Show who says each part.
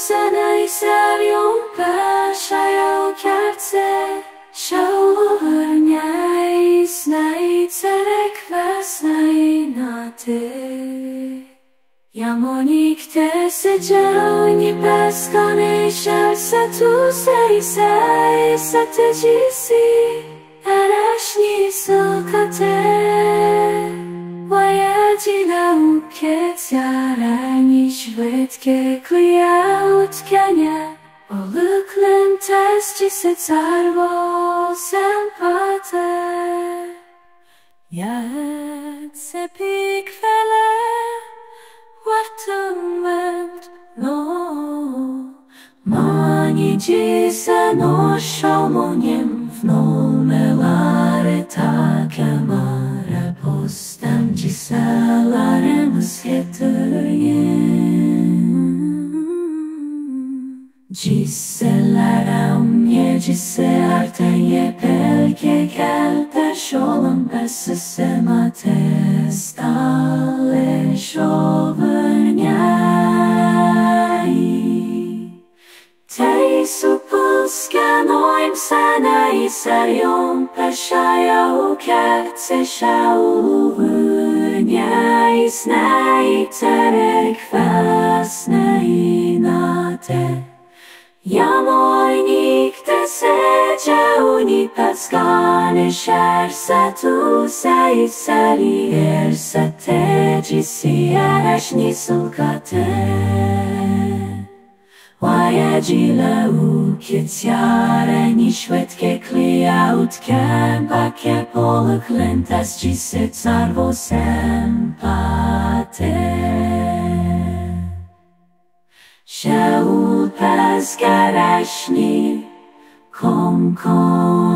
Speaker 1: puskjanoim se nej serjom Peshaja u kjartse Shovernjei Snej cerek vesnej na ty Jamonik te se dželni peskane šel se tu se se se te Vajadzina uke ciarani švedke kliaut kania Oluklen test se carvo sempate Jad se pikvele Wartumment no Mani dzisa no szomoniem Ciseler mnie cise artenje pelke kelte şolun pesese mates tale şovernjai. Te isu noim sene i serion peşaya u kertse şaulu vürnjai snei terek. Jam oinikte sece uni paskane şerse tu seyseli erse tecisi ereş nisul kate Vajecile u kitjare ni shvetke klia ut kempa ke polëk lentes gjise carvo sempate Sheu پس گرشنی کم کم.